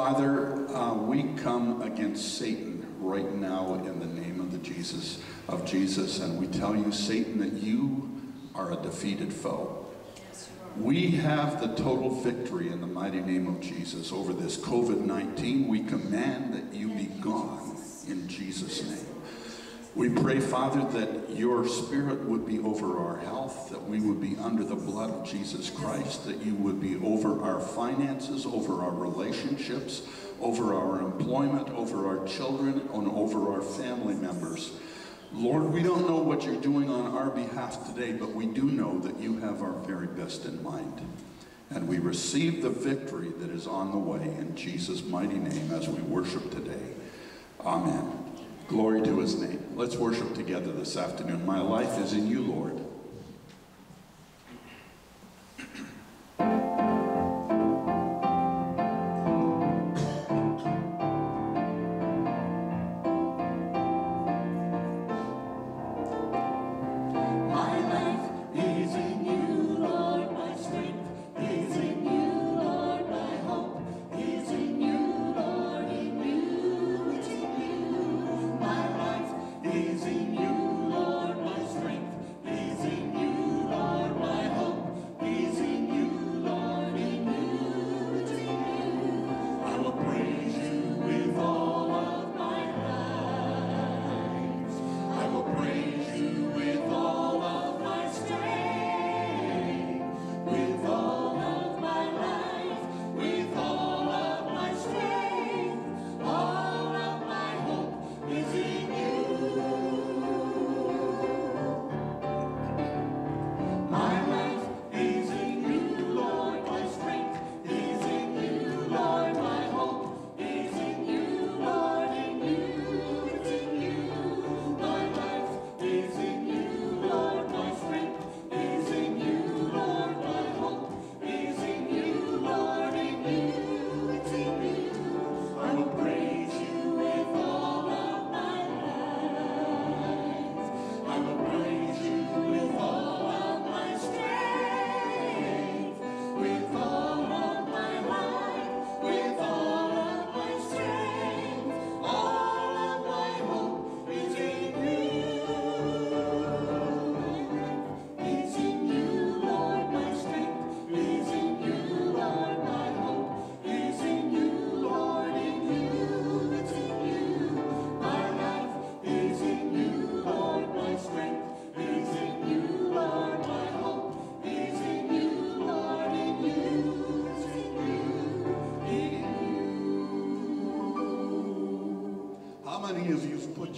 Father, uh, we come against Satan right now in the name of the Jesus of Jesus, and we tell you, Satan, that you are a defeated foe. We have the total victory in the mighty name of Jesus over this COVID-19. We command that you be gone in Jesus' name. We pray, Father, that your spirit would be over our health, that we would be under the blood of Jesus Christ, that you would be over our finances, over our relationships, over our employment, over our children, and over our family members. Lord, we don't know what you're doing on our behalf today, but we do know that you have our very best in mind. And we receive the victory that is on the way in Jesus' mighty name as we worship today. Amen. Glory to his name. Let's worship together this afternoon. My life is in you, Lord.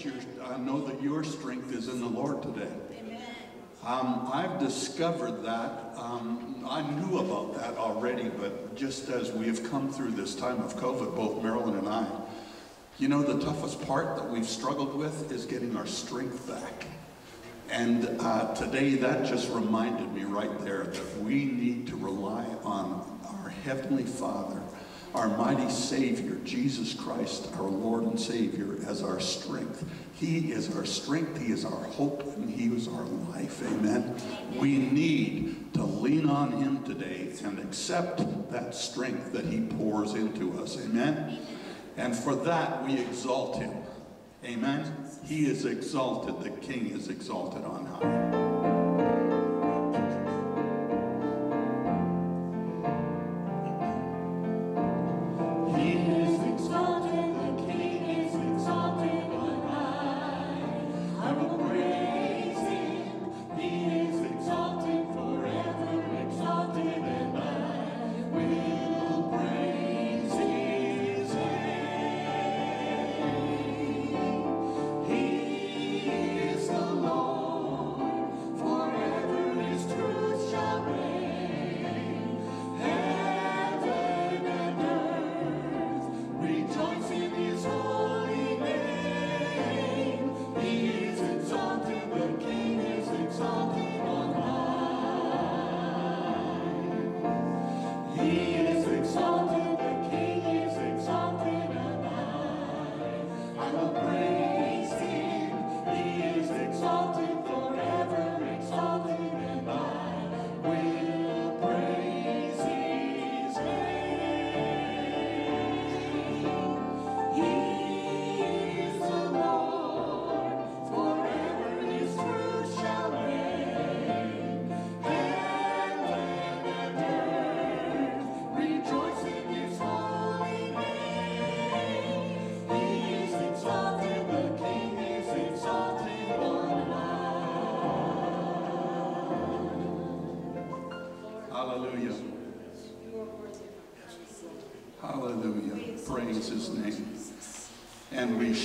Of you put your, uh, know that your strength is in the Lord today? Um, I've discovered that. Um, I knew about that already, but just as we have come through this time of COVID, both Marilyn and I, you know, the toughest part that we've struggled with is getting our strength back. And uh, today, that just reminded me right there that we need to rely on our Heavenly Father, our mighty Savior, Jesus Christ, our Lord and Savior, as our strength. He is our strength, He is our hope, and He is our life. Amen. We need to lean on Him today and accept that strength that He pours into us. Amen. And for that, we exalt Him. Amen. He is exalted, the King is exalted on high.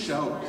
show.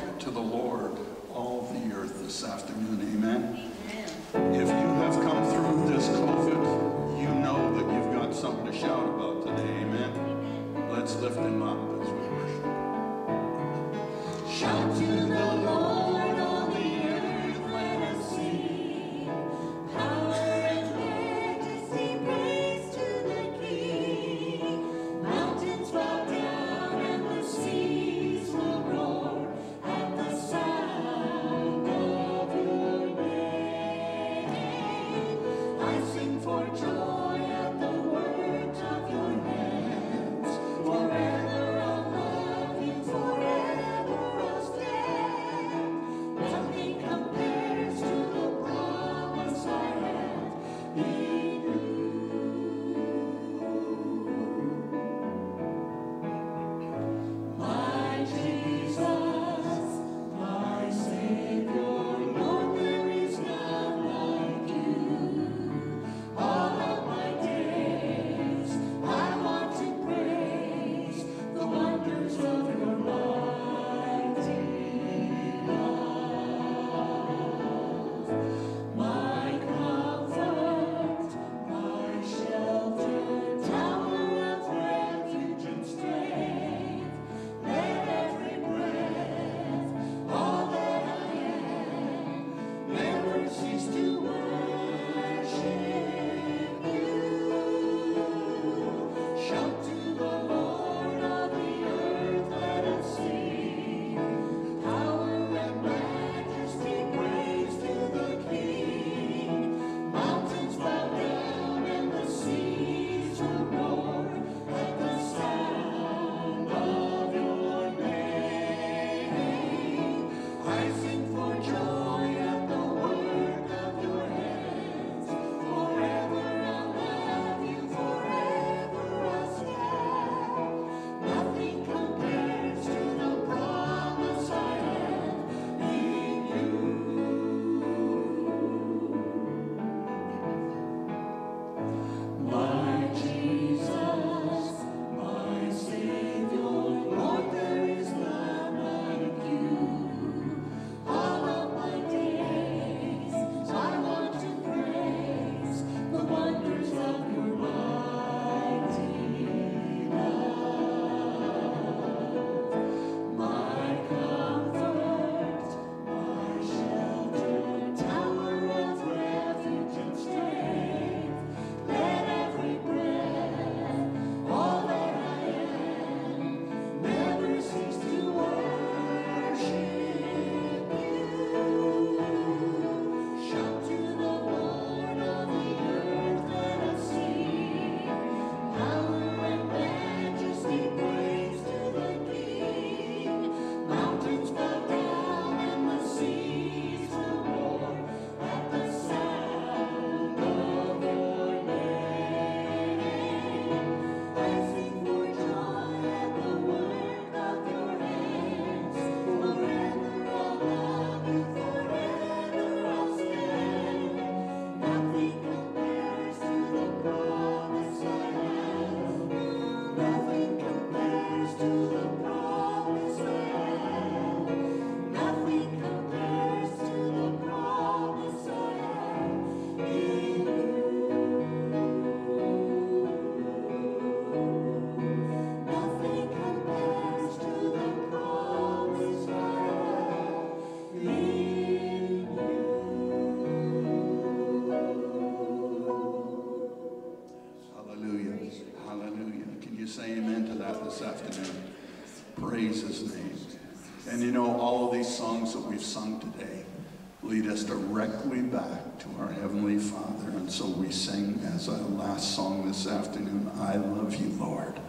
lead us directly back to our Heavenly Father. And so we sing as our last song this afternoon, I love you, Lord.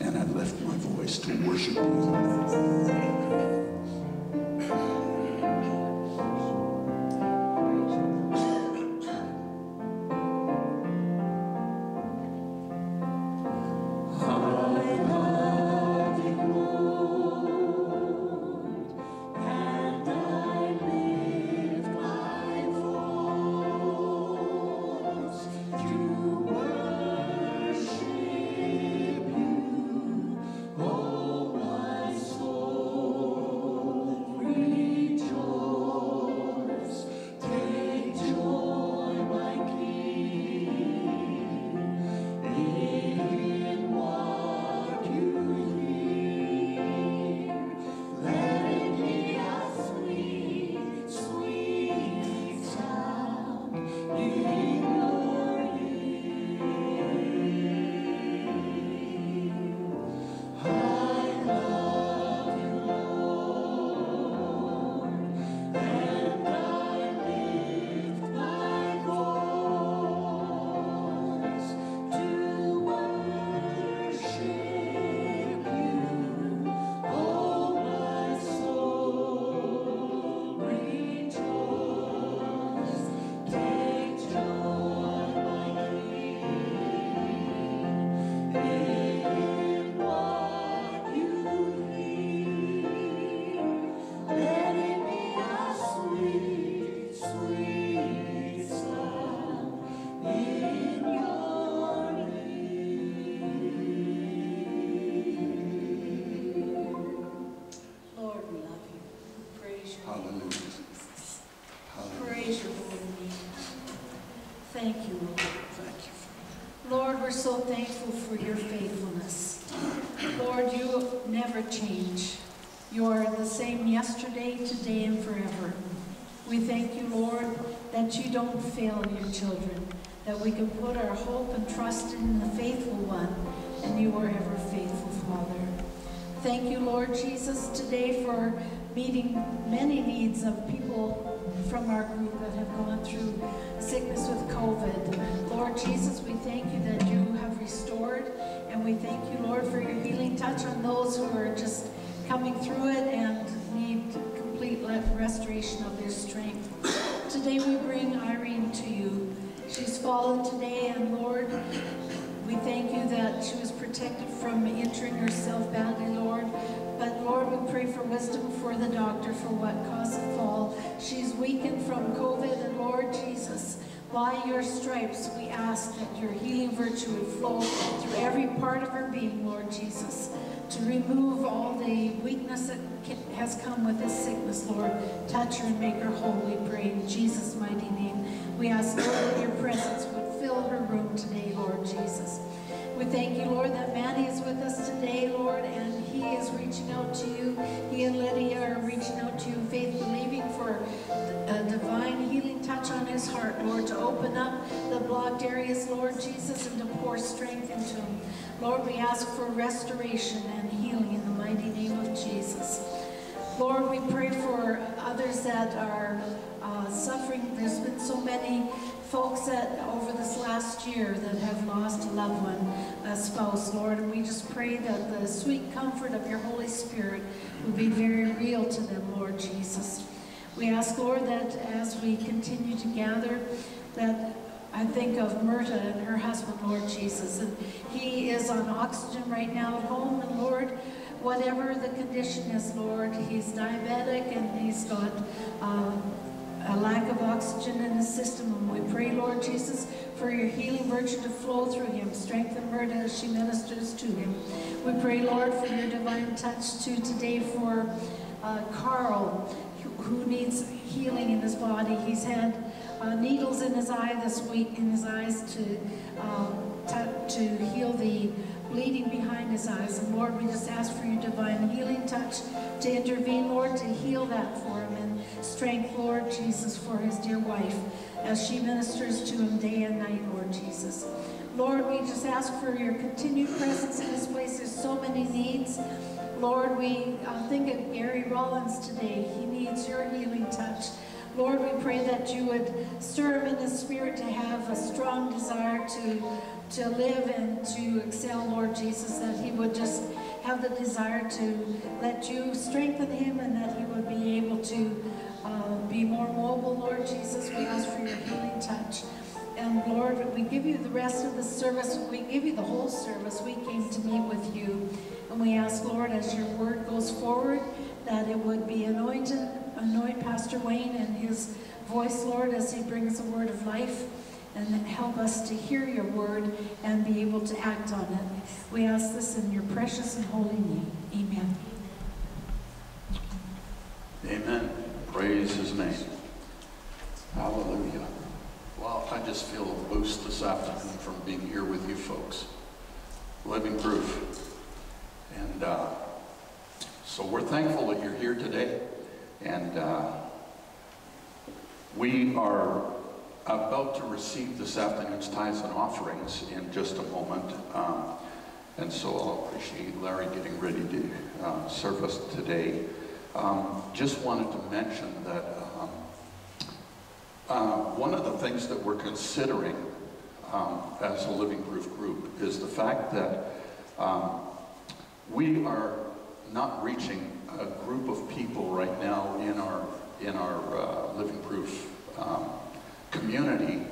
And I lift my voice to worship you. Change. You're the same yesterday, today, and forever. We thank you, Lord, that you don't fail your children, that we can put our hope and trust in the faithful one, and you are ever faithful, Father. Thank you, Lord Jesus, today for meeting many needs of people from our group that have gone through sickness with COVID. Lord Jesus, we thank you that you have restored, and we thank you, Lord, for your healing touch on those who are just coming through it and need complete restoration of their strength. Today we bring Irene to you. She's fallen today, and Lord, we thank you that she was protected from injuring herself badly, Lord. But Lord, we pray for wisdom for the doctor for what caused the fall. She's weakened from COVID, and Lord Jesus, by your stripes, we ask that your healing virtue would flow through every part of her being, Lord Jesus, to remove all the weakness that has come with this sickness, Lord. Touch her and make her whole, we pray in Jesus' mighty name. We ask, Lord, that your presence would fill her room today, Lord Jesus. We thank you, Lord, that Manny is with us today, Lord, and he is reaching out to you. He and Lydia are reaching out to you faith, believing for a divine healing touch on his heart, Lord, to open up the blocked areas, Lord Jesus, and to pour strength into him. Lord, we ask for restoration and healing in the mighty name of Jesus. Lord, we pray for others that are uh, suffering. There's been so many folks that over this last year that have lost a loved one, a spouse, Lord, and we just pray that the sweet comfort of your Holy Spirit will be very real to them, Lord Jesus. We ask, Lord, that as we continue to gather, that I think of Myrta and her husband, Lord Jesus, and he is on oxygen right now at home, and Lord, whatever the condition is, Lord, he's diabetic and he's got um, a lack of oxygen in his system. And we pray, Lord Jesus, for your healing virtue to flow through him. Strengthen her as she ministers to him. We pray, Lord, for your divine touch to today for uh, Carl, who needs healing in his body. He's had uh, needles in his eye this week, in his eyes to, um, to heal the bleeding behind his eyes. And Lord, we just ask for your divine healing touch to intervene, Lord, to heal that for him. And strength, Lord Jesus, for his dear wife as she ministers to him day and night, Lord Jesus. Lord, we just ask for your continued presence in this place. There's so many needs. Lord, we uh, think of Gary Rollins today. He needs your healing touch. Lord, we pray that you would stir him in the spirit to have a strong desire to, to live and to excel, Lord Jesus, that he would just have the desire to let you strengthen him and that he would be able to uh, be more mobile, Lord Jesus. We ask for your healing touch. And Lord, we give you the rest of the service. We give you the whole service. We came to meet with you. And we ask, Lord, as your word goes forward, that it would be anointed, anoint Pastor Wayne and his voice, Lord, as he brings the word of life and help us to hear your word and be able to act on it. We ask this in your precious and holy name. Amen. Amen. Praise his name. Hallelujah. Well, I just feel a boost this afternoon from being here with you folks. Living proof. And uh, so we're thankful that you're here today. And uh, we are about to receive this afternoon's tithes and offerings in just a moment. Um, and so I'll appreciate Larry getting ready to uh, serve us today. Um, just wanted to mention that um, uh, one of the things that we're considering um, as a Living Proof group is the fact that um, we are not reaching a group of people right now in our in our uh, Living Proof um, community,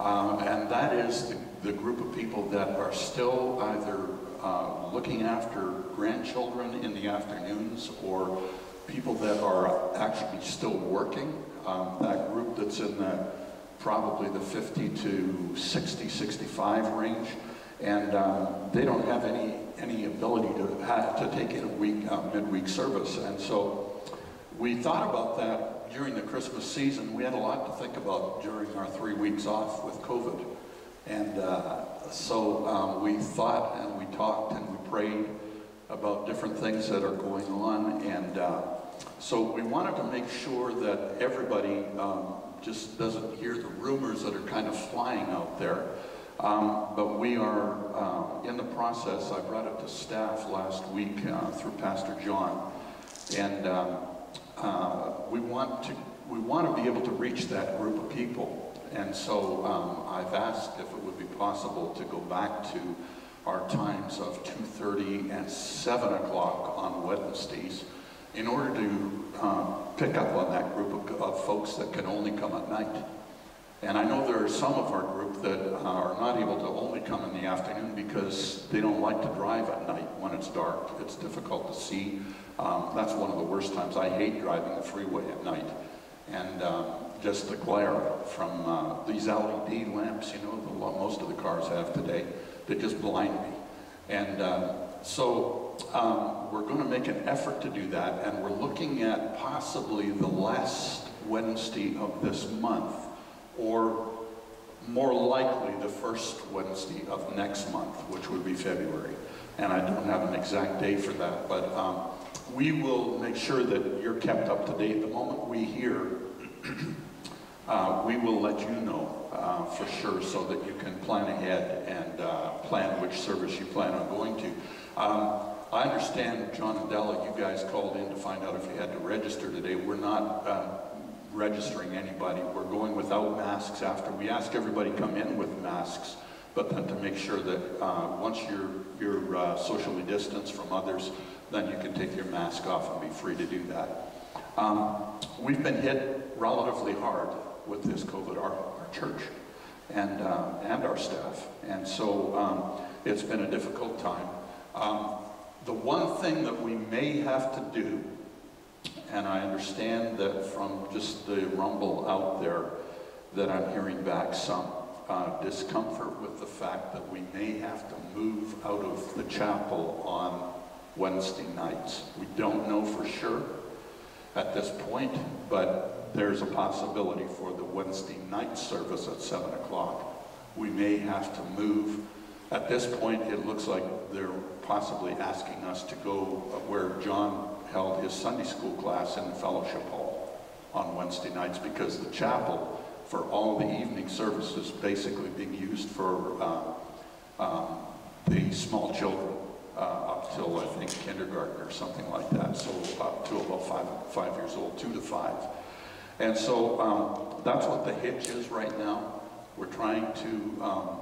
uh, and that is the, the, group of people that are still either uh, looking after grandchildren in the afternoons or people that are actually still working. Um, that group that's in the probably the 50 to 60, 65 range, and um, they don't have any any ability to have, to take in a week uh, midweek service, and so we thought about that during the Christmas season, we had a lot to think about during our three weeks off with COVID. And uh, so um, we thought and we talked and we prayed about different things that are going on. And uh, so we wanted to make sure that everybody um, just doesn't hear the rumors that are kind of flying out there. Um, but we are uh, in the process. I brought it to staff last week uh, through Pastor John. And um, uh, we want to we want to be able to reach that group of people. And so um, I've asked if it would be possible to go back to our times of 2.30 and 7 o'clock on Wednesdays in order to um, pick up on that group of, of folks that can only come at night. And I know there are some of our group that are not able to only come in the afternoon because they don't like to drive at night when it's dark. It's difficult to see. Um, that's one of the worst times. I hate driving the freeway at night. And um, just the glare from uh, these LED lamps, you know, the, most of the cars have today, they just blind me. And uh, so um, we're going to make an effort to do that, and we're looking at possibly the last Wednesday of this month, or more likely the first Wednesday of next month, which would be February. And I don't have an exact date for that, but um, we will make sure that you're kept up to date. The moment we hear uh, we will let you know uh, for sure so that you can plan ahead and uh, plan which service you plan on going to. Um, I understand, John and Della, you guys called in to find out if you had to register today. We're not um, registering anybody. We're going without masks after. We ask everybody come in with masks, but then to make sure that uh, once you're, you're uh, socially distanced from others, then you can take your mask off and be free to do that. Um, we've been hit relatively hard with this COVID, our, our church and, uh, and our staff. And so um, it's been a difficult time. Um, the one thing that we may have to do, and I understand that from just the rumble out there, that I'm hearing back some uh, discomfort with the fact that we may have to move out of the chapel on Wednesday nights. We don't know for sure at this point, but there's a possibility for the Wednesday night service at 7 o'clock. We may have to move. At this point, it looks like they're possibly asking us to go where John held his Sunday school class in the fellowship hall on Wednesday nights because the chapel for all the evening services basically being used for uh, um, the small children uh, up till I think kindergarten or something like that. So up to about five, five years old, two to five. And so um, that's what the hitch is right now. We're trying to um,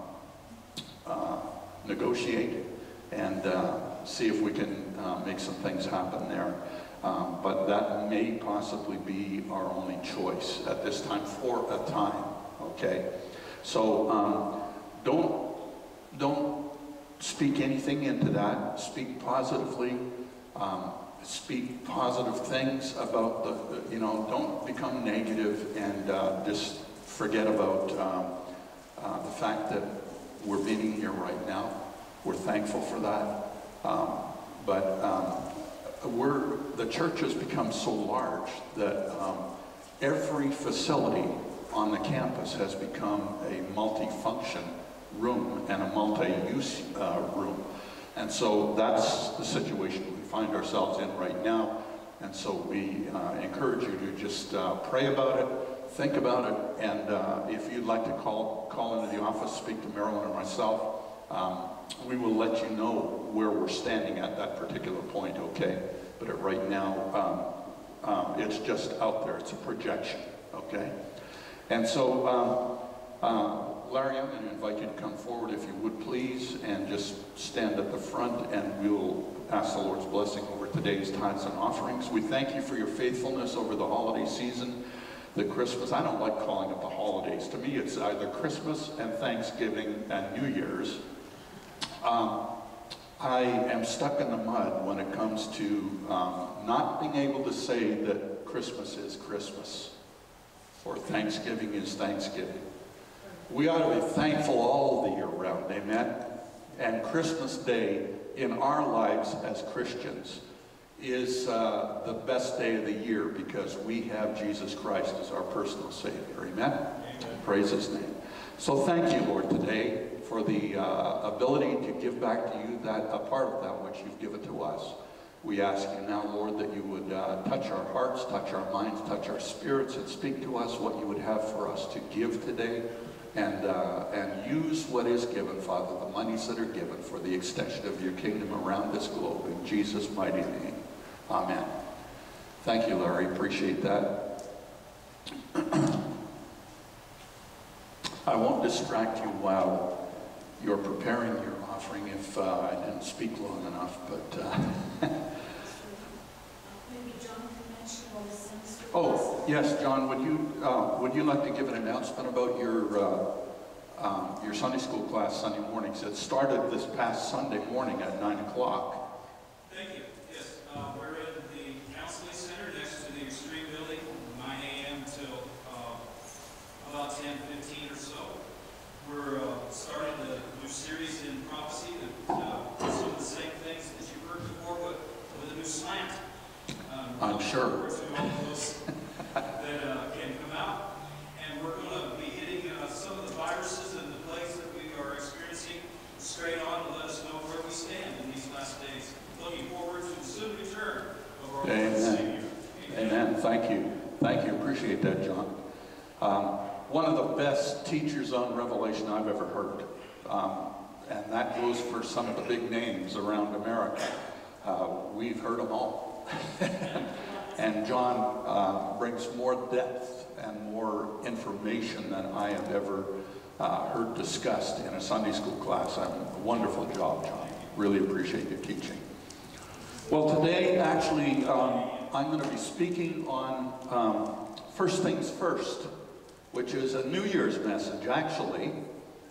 uh, negotiate and uh, see if we can uh, make some things happen there. Um, but that may possibly be our only choice at this time for a time, okay? So um, don't, don't speak anything into that. Speak positively. Um, speak positive things about the, you know, don't become negative and uh, just forget about um, uh, the fact that we're meeting here right now. We're thankful for that. Um, but um, we're, the church has become so large that um, every facility on the campus has become a multi-function room and a multi-use uh, room. And so that's the situation we find ourselves in right now. And so we uh, encourage you to just uh, pray about it, think about it, and uh, if you'd like to call, call into the office, speak to Marilyn or myself, um, we will let you know where we're standing at that particular point, okay? But right now, um, um, it's just out there. It's a projection, okay? And so um, uh, Larry, I'm going to invite you to come forward if you would please and just stand at the front and we will ask the Lord's blessing over today's tithes and offerings. We thank you for your faithfulness over the holiday season, the Christmas. I don't like calling it the holidays. To me, it's either Christmas and Thanksgiving and New Year's. Um, I am stuck in the mud when it comes to um, not being able to say that Christmas is Christmas or Thanksgiving is Thanksgiving. We ought to be thankful all the year round, amen? And Christmas Day in our lives as Christians is uh, the best day of the year because we have Jesus Christ as our personal Savior, amen? amen? Praise His name. So thank you, Lord, today for the uh, ability to give back to you that a part of that which you've given to us. We ask you now, Lord, that you would uh, touch our hearts, touch our minds, touch our spirits, and speak to us what you would have for us to give today, and uh, and use what is given, Father, the monies that are given for the extension of your kingdom around this globe. In Jesus' mighty name, Amen. Thank you, Larry. Appreciate that. I won't distract you while you're preparing your offering if uh, I didn't speak long enough, but. Uh, Maybe John can mention about his son's Oh, yes, John, would you, uh, would you like to give an announcement about your, uh, um, your Sunday school class Sunday mornings? It started this past Sunday morning at 9 o'clock. Thank you. Yes, uh, we're in the counseling center next to the Extreme Building, 9 a.m. till uh, about 10:15 or so. We're uh, starting a new series in prophecy, that, uh, some of the same things that you've heard before, but with a new slant. Um, I'm sure. To all those that uh, can come out. And we're going to be hitting uh, some of the viruses and the plagues that we are experiencing straight on to let us know where we stand in these last days. Looking forward to the soon return of our Lord Amen. Amen. Thank you. Thank you. Appreciate that, John. Um, one of the best teachers on Revelation I've ever heard. Um, and that goes for some of the big names around America. Uh, we've heard them all. and John uh, brings more depth and more information than I have ever uh, heard discussed in a Sunday school class. Um, a wonderful job, John. Really appreciate your teaching. Well, today, actually, um, I'm going to be speaking on um, First Things First, which is a New Year's message, actually.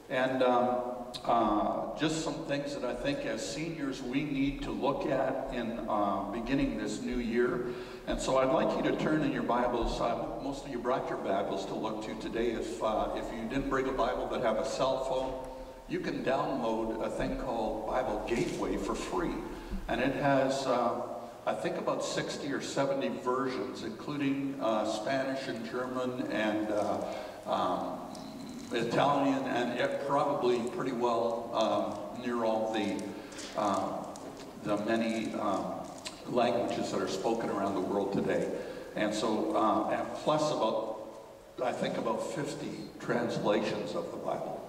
And um, uh, just some things that I think as seniors we need to look at in uh, beginning this new year. And so I'd like you to turn in your Bibles. Uh, most of you brought your Bibles to look to today. If, uh, if you didn't bring a Bible but have a cell phone, you can download a thing called Bible Gateway for free. And it has, uh, I think, about 60 or 70 versions, including uh, Spanish and German and um, Italian, and probably pretty well um, near all the, um, the many um, languages that are spoken around the world today. And so, uh, and plus about, I think, about 50 translations of the Bible.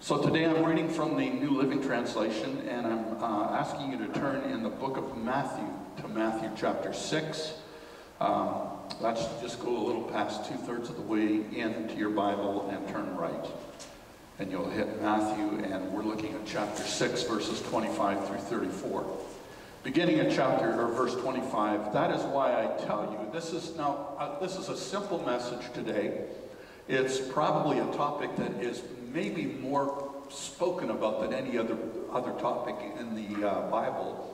So today I'm reading from the New Living Translation, and I'm uh, asking you to turn in the book of Matthew to Matthew chapter 6. Um, let's just go a little past two thirds of the way into your Bible and turn right. And you'll hit Matthew, and we're looking at chapter 6, verses 25 through 34. Beginning at chapter or verse 25, that is why I tell you, this is now, uh, this is a simple message today. It's probably a topic that is maybe more spoken about than any other, other topic in the uh, Bible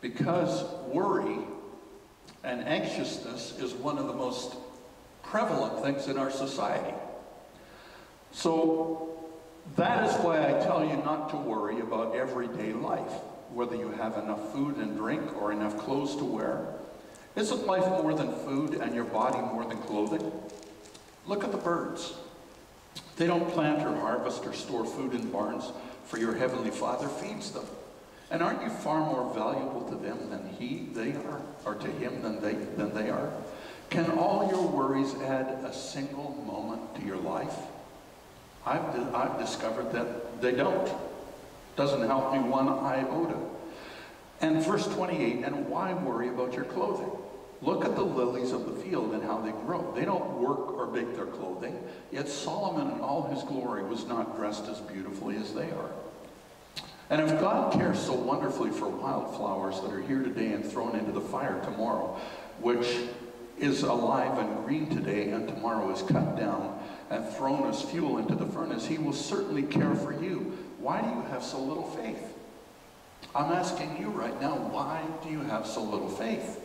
because worry and anxiousness is one of the most prevalent things in our society. So that is why I tell you not to worry about everyday life, whether you have enough food and drink or enough clothes to wear. Isn't life more than food and your body more than clothing? Look at the birds. They don't plant or harvest or store food in barns, for your heavenly Father feeds them. And aren't you far more valuable to them than he they are, or to him than they than they are? Can all your worries add a single moment to your life? I've, I've discovered that they don't. Doesn't help me one iota. And verse 28, and why worry about your clothing? Look at the lilies of the field and how they grow. They don't work or bake their clothing, yet Solomon in all his glory was not dressed as beautifully as they are. And if God cares so wonderfully for wildflowers that are here today and thrown into the fire tomorrow, which is alive and green today and tomorrow is cut down and thrown as fuel into the furnace, he will certainly care for you. Why do you have so little faith? I'm asking you right now, why do you have so little faith?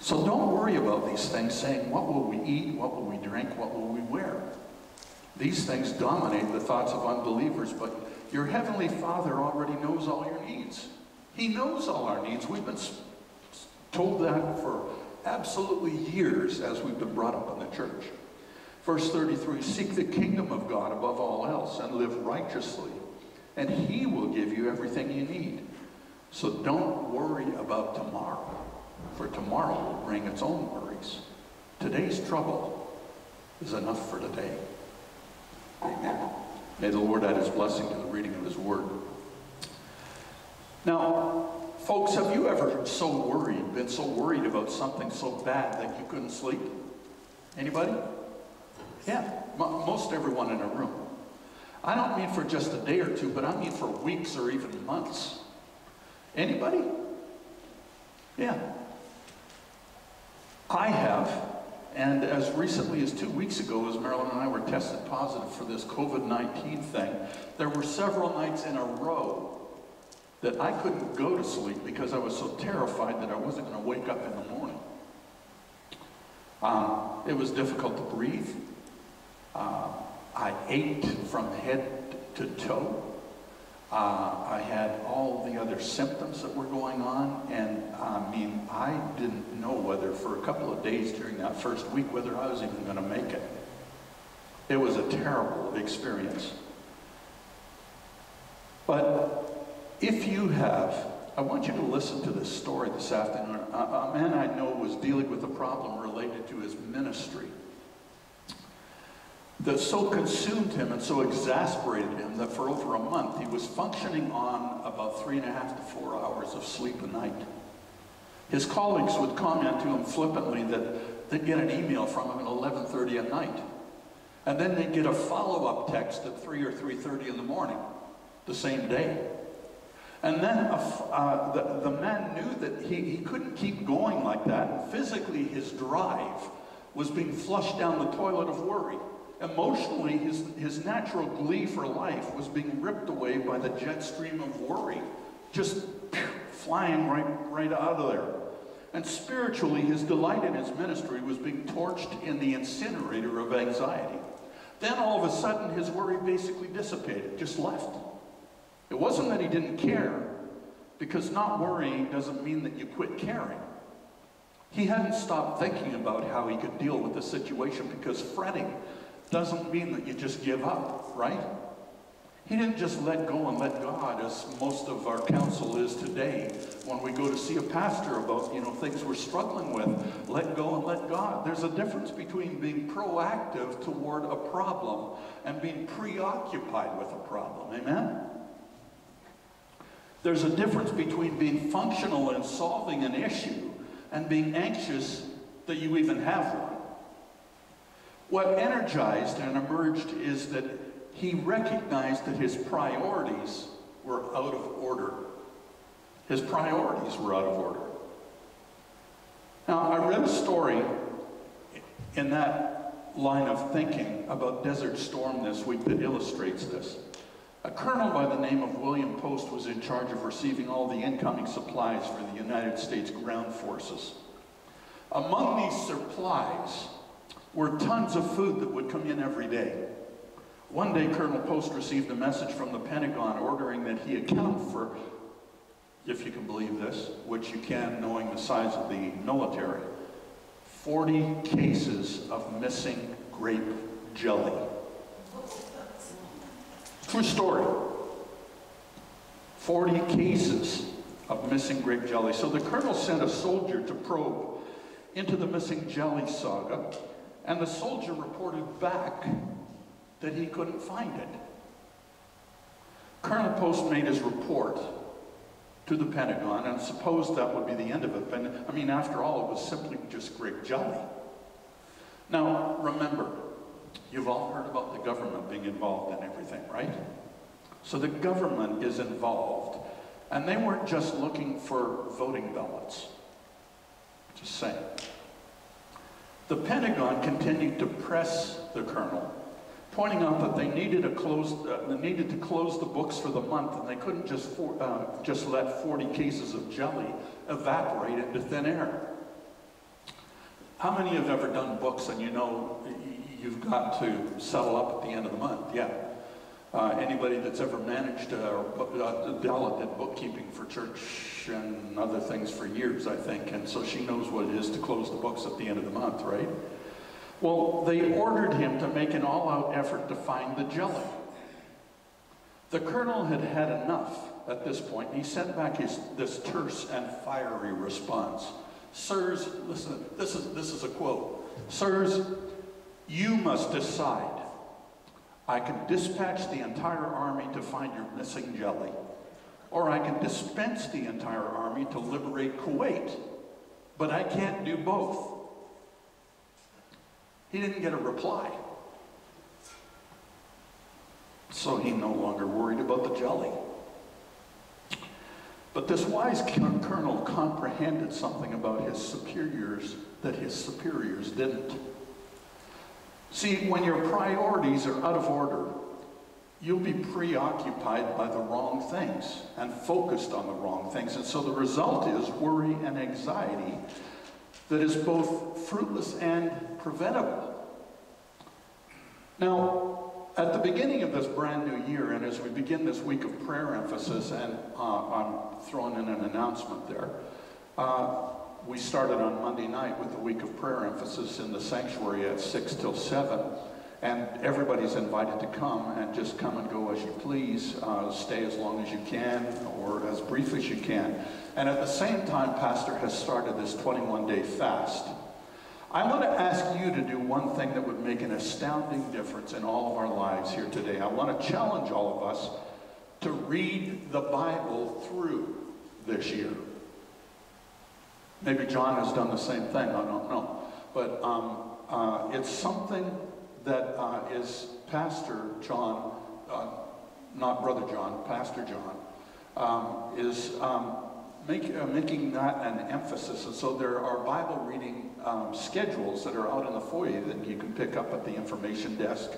So don't worry about these things saying, what will we eat? What will we drink? What will we wear? These things dominate the thoughts of unbelievers, but your heavenly Father already knows all your needs. He knows all our needs. We've been told that for absolutely years as we've been brought up in the church. Verse 33 Seek the kingdom of God above all else and live righteously, and He will give you everything you need. So don't worry about tomorrow, for tomorrow will bring its own worries. Today's trouble is enough for today. Amen. May the Lord add his blessing to the reading of his word. Now, folks, have you ever so worried, been so worried about something so bad that you couldn't sleep? Anybody? Yeah, mo- most everyone in a room. I don't mean for just a day or two, but I mean for weeks or even months. Anybody? Yeah. I have, and as recently as two weeks ago, as Marilyn and I were tested positive for this COVID 19 thing, there were several nights in a row that I couldn't go to sleep because I was so terrified that I wasn't going to wake up in the morning. Um, it was difficult to breathe. Uh, I ached from head to toe. Uh, I had all the other symptoms that were going on, and I mean, I didn't know whether for a couple of days during that first week whether I was even going to make it. It was a terrible experience. But if you have, I want you to listen to this story this afternoon. A, a man I know was dealing with a problem related to his ministry that so consumed him and so exasperated him that for over a month he was functioning on about three and a half to four hours of sleep a night. His colleagues would comment to him flippantly that they'd get an email from him at 11.30 at night. And then they'd get a follow-up text at 3 or 3.30 in the morning the same day. And then uh, the, the man knew that he, he couldn't keep going like that. Physically, his drive was being flushed down the toilet of worry. Emotionally, his, his natural glee for life was being ripped away by the jet stream of worry, just flying right, right out of there. And spiritually, his delight in his ministry was being torched in the incinerator of anxiety. Then all of a sudden, his worry basically dissipated, just left. It wasn't that he didn't care, because not worrying doesn't mean that you quit caring. He hadn't stopped thinking about how he could deal with the situation because fretting doesn't mean that you just give up, right? He didn't just let go and let God, as most of our counsel is today. When we go to see a pastor about, you know, things we're struggling with, let go and let God. There's a difference between being proactive toward a problem and being preoccupied with a problem. Amen? There's a difference between being functional in solving an issue and being anxious that you even have one. What energized and emerged is that he recognized that his priorities were out of order. His priorities were out of order. Now, I read a story in that line of thinking about Desert Storm this week that illustrates this. A colonel by the name of William Post was in charge of receiving all the incoming supplies for the United States ground forces. Among these supplies were tons of food that would come in every day. One day, Colonel Post received a message from the Pentagon ordering that he account for, if you can believe this, which you can knowing the size of the military, 40 cases of missing grape jelly. True story. 40 cases of missing grape jelly. So the colonel sent a soldier to probe into the missing jelly saga, and the soldier reported back that he couldn't find it. Colonel Post made his report to the Pentagon and supposed that would be the end of it. But I mean, after all, it was simply just grape jelly. Now, remember, you've all heard about the government being involved in everything, right? So the government is involved, and they weren't just looking for voting ballots. Just saying. The Pentagon continued to press the colonel, pointing out that they needed, a close, uh, they needed to close the books for the month, and they couldn't just, for, uh, just let 40 cases of jelly evaporate into thin air. How many have ever done books and you know you've got to settle up at the end of the month? Yeah. Uh, anybody that's ever managed uh, Della did bookkeeping for church and other things for years, I think, and so she knows what it is to close the books at the end of the month, right? Well, they ordered him to make an all-out effort to find the jelly. The colonel had had enough at this point. He sent back his, this terse and fiery response. Sirs, listen, this is, this is a quote. Sirs, you must decide. I can dispatch the entire army to find your missing jelly, or I can dispense the entire army to liberate Kuwait, but I can't do both. He didn't get a reply. So he no longer worried about the jelly. But this wise colonel comprehended something about his superiors that his superiors didn't. See, when your priorities are out of order, you'll be preoccupied by the wrong things and focused on the wrong things. And so the result is worry and anxiety that is both fruitless and preventable. Now, at the beginning of this brand new year, and as we begin this week of prayer emphasis, and uh, I'm throwing in an announcement there, uh, we started on Monday night with the week of prayer emphasis in the sanctuary at 6 till 7. And everybody's invited to come and just come and go as you please. Uh, stay as long as you can or as brief as you can. And at the same time, Pastor has started this 21 day fast. I want to ask you to do one thing that would make an astounding difference in all of our lives here today. I want to challenge all of us to read the Bible through this year. Maybe John has done the same thing, I don't know. But um, uh, it's something that uh, is Pastor John, uh, not Brother John, Pastor John, um, is um, make, uh, making that an emphasis. And so there are Bible reading um, schedules that are out in the foyer that you can pick up at the information desk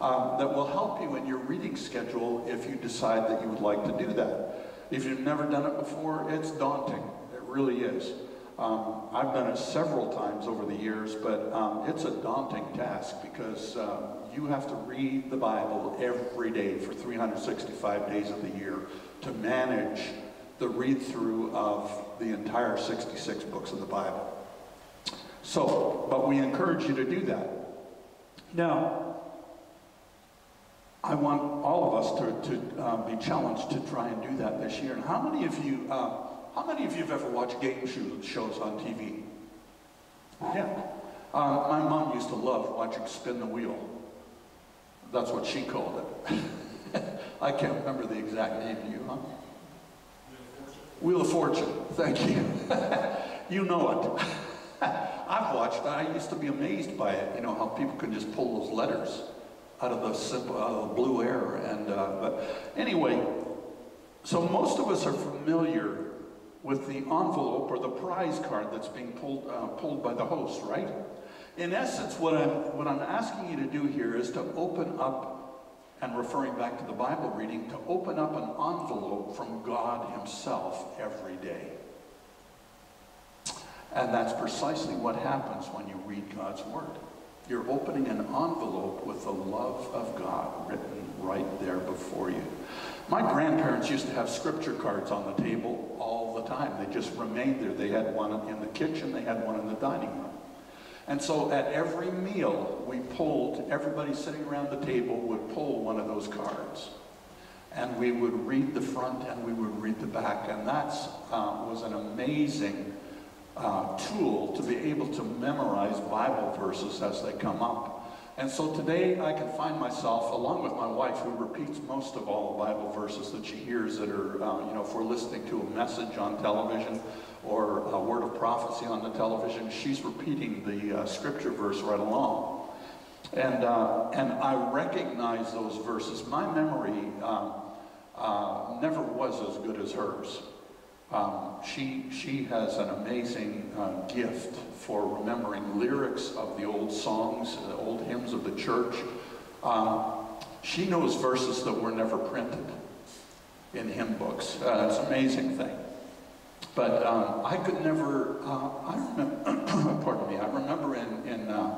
um, that will help you in your reading schedule if you decide that you would like to do that. If you've never done it before, it's daunting. It really is. Um, I've done it several times over the years, but um, it's a daunting task because um, you have to read the Bible every day for 365 days of the year to manage the read through of the entire 66 books of the Bible. So, but we encourage you to do that. Now, I want all of us to, to uh, be challenged to try and do that this year. And how many of you, uh, how many of you have ever watched game shows on TV? Yeah. Um, my mom used to love watching Spin the Wheel. That's what she called it. I can't remember the exact name. of you, huh? Wheel of Fortune. Thank you. you know it. I've watched. I used to be amazed by it. You know how people can just pull those letters out of the simple, out of the blue air. And uh, but anyway, so most of us are familiar with the envelope or the prize card that's being pulled uh, pulled by the host, right? In essence, what I'm what I'm asking you to do here is to open up and referring back to the Bible reading, to open up an envelope from God Himself every day. And that's precisely what happens when you read God's Word. You're opening an envelope with the love of God written right there before you. My grandparents used to have scripture cards on the table all the time. They just remained there. They had one in the kitchen, they had one in the dining room. And so at every meal, we pulled, everybody sitting around the table would pull one of those cards. And we would read the front and we would read the back. And that uh, was an amazing uh, tool to be able to memorize Bible verses as they come up. And so today I can find myself, along with my wife, who repeats most of all the Bible verses that she hears that are, uh, you know, if we're listening to a message on television or a word of prophecy on the television, she's repeating the uh, scripture verse right along. And, uh, and I recognize those verses. My memory um, uh, never was as good as hers. Um, she, she has an amazing uh, gift for remembering lyrics of the old songs, the old hymns of the church. Um, she knows verses that were never printed in hymn books. Uh, it's an amazing thing. But um, I could never, uh, I remember, pardon me, I remember in, in uh,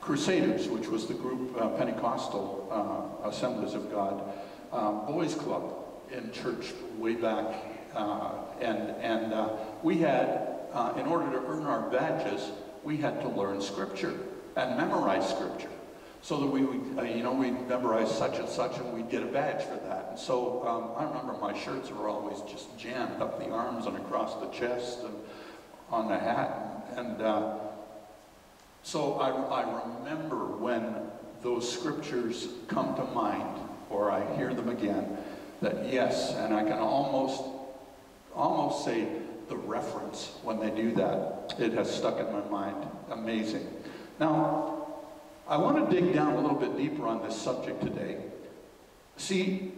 Crusaders, which was the group uh, Pentecostal uh, Assemblies of God, Boys Club in church way back uh, and and uh, we had, uh, in order to earn our badges, we had to learn scripture. and memorize scripture. So that we, would, uh, you know, we memorize such and such and we'd get a badge for that. And so um, I remember my shirts were always just jammed up the arms and across the chest and on the hat. And uh, so I, I remember when those scriptures come to mind or I hear them again, that yes, and I can almost, almost say the reference when they do that. It has stuck in my mind. Amazing. Now, I want to dig down a little bit deeper on this subject today. See,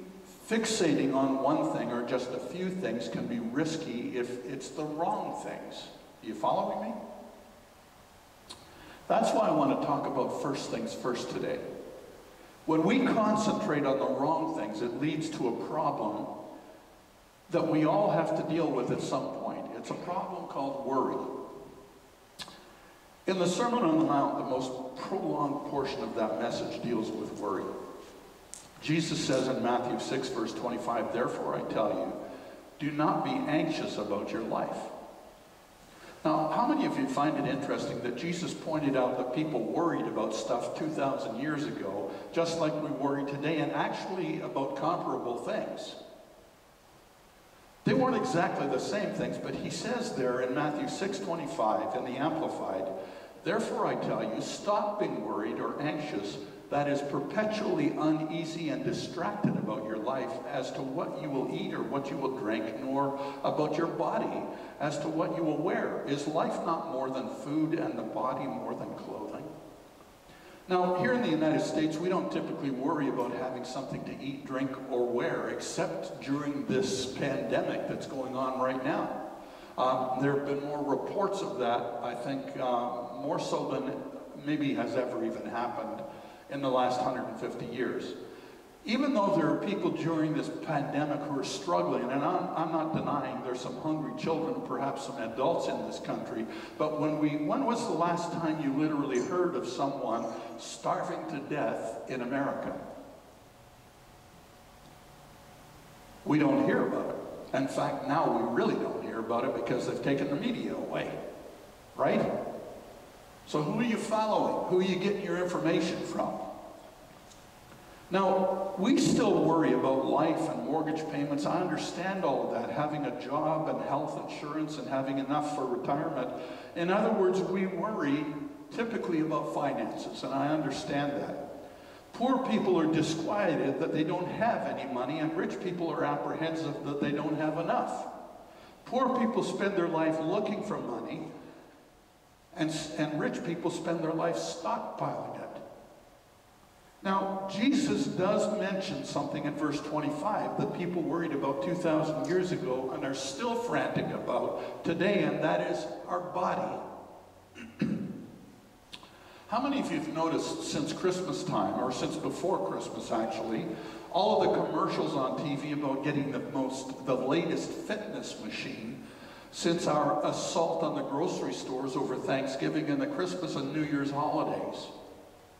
fixating on one thing or just a few things can be risky if it's the wrong things. Are you following me? That's why I want to talk about first things first today. When we concentrate on the wrong things, it leads to a problem that we all have to deal with at some point. It's a problem called worry. In the Sermon on the Mount, the most prolonged portion of that message deals with worry. Jesus says in Matthew 6, verse 25, Therefore I tell you, do not be anxious about your life. Now, how many of you find it interesting that Jesus pointed out that people worried about stuff 2,000 years ago, just like we worry today, and actually about comparable things? They weren't exactly the same things, but he says there in Matthew 6:25 in the Amplified, Therefore I tell you, stop being worried or anxious, that is perpetually uneasy and distracted about your life as to what you will eat or what you will drink, nor about your body as to what you will wear. Is life not more than food and the body more than clothing? Now, here in the United States, we don't typically worry about having something to eat, drink, or wear, except during this pandemic that's going on right now. Um, there have been more reports of that, I think, uh, more so than maybe has ever even happened in the last 150 years. Even though there are people during this pandemic who are struggling, and I'm, I'm not denying there's some hungry children, perhaps some adults in this country, but when we, when was the last time you literally heard of someone starving to death in America? We don't hear about it. In fact, now we really don't hear about it because they've taken the media away, right? So who are you following? Who are you getting your information from? Now, we still worry about life and mortgage payments. I understand all of that, having a job and health insurance and having enough for retirement. In other words, we worry typically about finances, and I understand that. Poor people are disquieted that they don't have any money, and rich people are apprehensive that they don't have enough. Poor people spend their life looking for money, and, and rich people spend their life stockpiling. Now, Jesus does mention something in verse 25 that people worried about 2,000 years ago and are still frantic about today, and that is our body. How many of you have noticed since Christmas time, or since before Christmas actually, all of the commercials on TV about getting the most, the latest fitness machine since our assault on the grocery stores over Thanksgiving and the Christmas and New Year's holidays?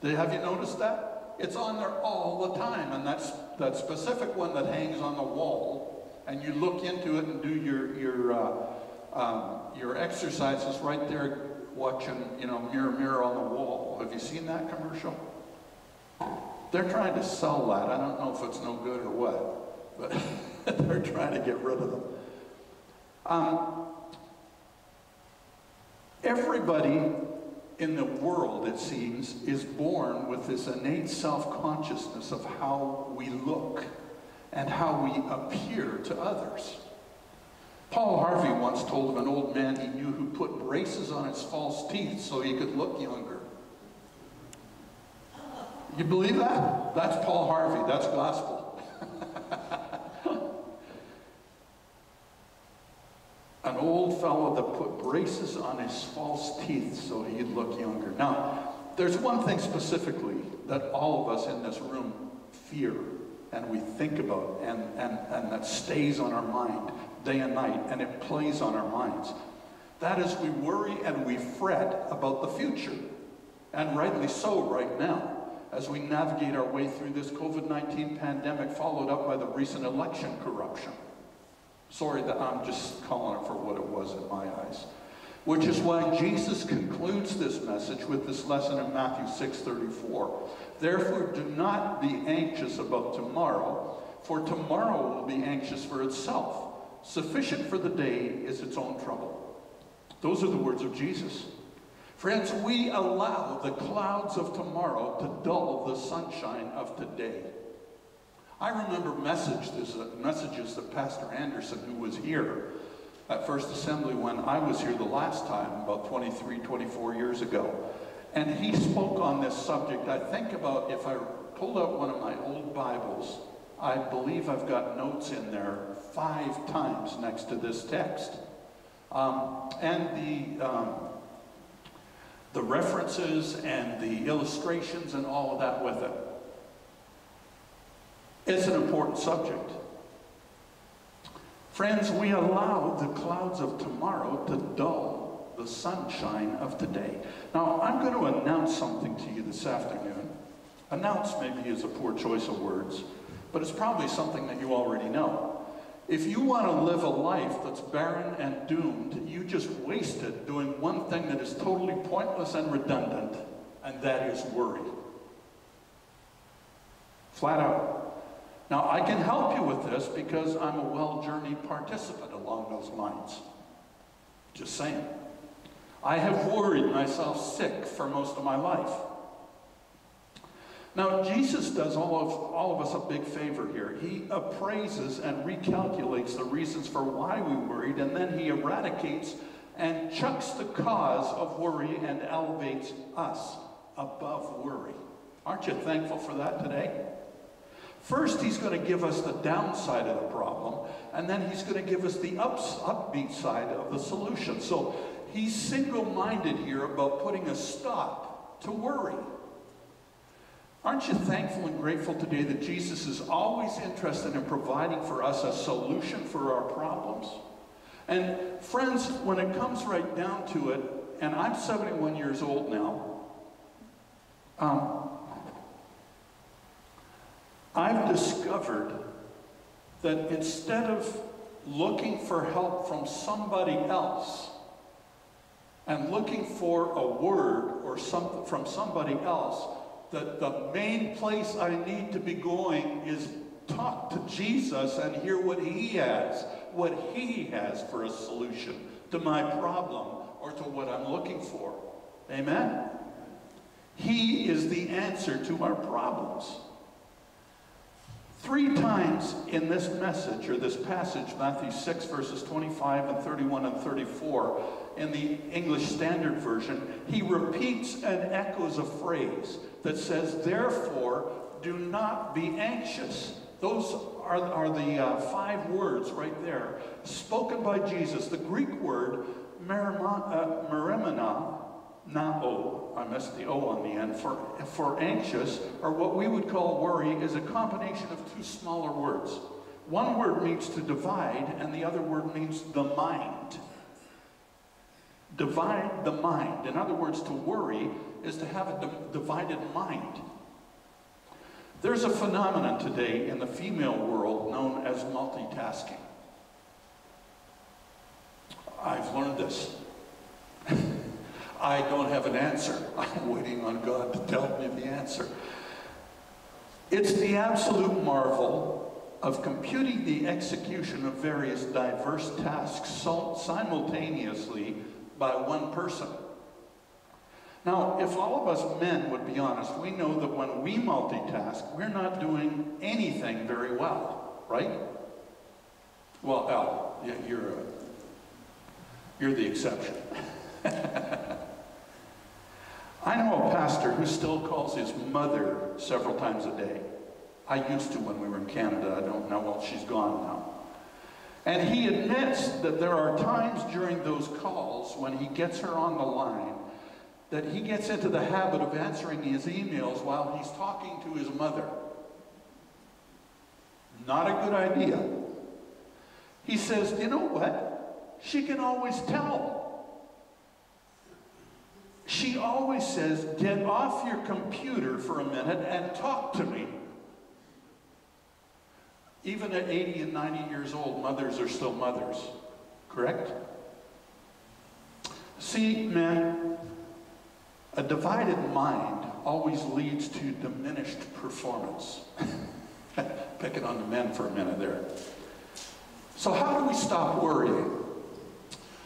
Have you noticed that? It's on there all the time, and that's that specific one that hangs on the wall, and you look into it and do your your uh, um, your exercises right there watching, you know, mirror, mirror on the wall. Have you seen that commercial? They're trying to sell that. I don't know if it's no good or what, but they're trying to get rid of them. Um, everybody in the world, it seems, is born with this innate self-consciousness of how we look and how we appear to others. Paul Harvey once told of an old man he knew who put braces on his false teeth so he could look younger. You believe that? That's Paul Harvey. That's gospel. old fellow that put braces on his false teeth so he'd look younger. Now, there's one thing specifically that all of us in this room fear and we think about and, and, and that stays on our mind day and night, and it plays on our minds. That is, we worry and we fret about the future, and rightly so right now, as we navigate our way through this COVID 19 pandemic, followed up by the recent election corruption. Sorry that I'm just calling it for what it was in my eyes. which is why Jesus concludes this message with this lesson in Matthew 6:34. Therefore, do not be anxious about tomorrow, for tomorrow will be anxious for itself. Sufficient for the day is its own trouble. Those are the words of Jesus. Friends, we allow the clouds of tomorrow to dull the sunshine of today. I remember messages, messages that Pastor Anderson, who was here at First Assembly when I was here the last time, about 23, 24 years ago, and he spoke on this subject. I think about if I pulled out one of my old Bibles, I believe I've got notes in there five times next to this text. Um, and the, um, the references and the illustrations and all of that with it. It's an important subject. Friends, we allow the clouds of tomorrow to dull the sunshine of today. Now, I'm going to announce something to you this afternoon. Announce maybe is a poor choice of words, but it's probably something that you already know. If you want to live a life that's barren and doomed, you just waste it doing one thing that is totally pointless and redundant, and that is worry. Flat out. Now, I can help you with this because I'm a well-journeyed participant along those lines. Just saying. I have worried myself sick for most of my life. Now, Jesus does all of, all of us a big favor here. He appraises and recalculates the reasons for why we worried, and then he eradicates and chucks the cause of worry and elevates us above worry. Aren't you thankful for that today? First, he's going to give us the downside of the problem, and then he's going to give us the ups, upbeat side of the solution. So he's single-minded here about putting a stop to worry. Aren't you thankful and grateful today that Jesus is always interested in providing for us a solution for our problems? And friends, when it comes right down to it, and I'm 71 years old now, um, I've discovered that instead of looking for help from somebody else and looking for a word or something from somebody else, that the main place I need to be going is talk to Jesus and hear what he has, what he has for a solution to my problem or to what I'm looking for. Amen? He is the answer to our problems. Three times in this message, or this passage, Matthew 6, verses 25 and 31 and 34, in the English Standard Version, he repeats and echoes a phrase that says, Therefore, do not be anxious. Those are, are the uh, five words right there, spoken by Jesus. The Greek word, merimena, not O, I missed the O on the end, for, for anxious, or what we would call worry, is a combination of two smaller words. One word means to divide, and the other word means the mind. Divide the mind. In other words, to worry is to have a divided mind. There's a phenomenon today in the female world known as multitasking. I've learned this. I don't have an answer. I'm waiting on God to tell me the answer. It's the absolute marvel of computing the execution of various diverse tasks simultaneously by one person. Now, if all of us men would be honest, we know that when we multitask, we're not doing anything very well, right? Well, Al, you're, a, you're the exception. I know a pastor who still calls his mother several times a day. I used to when we were in Canada. I don't know. Well, she's gone now. And he admits that there are times during those calls when he gets her on the line that he gets into the habit of answering his emails while he's talking to his mother. Not a good idea. He says, you know what? She can always tell she always says, get off your computer for a minute and talk to me. Even at 80 and 90 years old, mothers are still mothers, correct? See, man, a divided mind always leads to diminished performance. Picking on the men for a minute there. So, how do we stop worrying?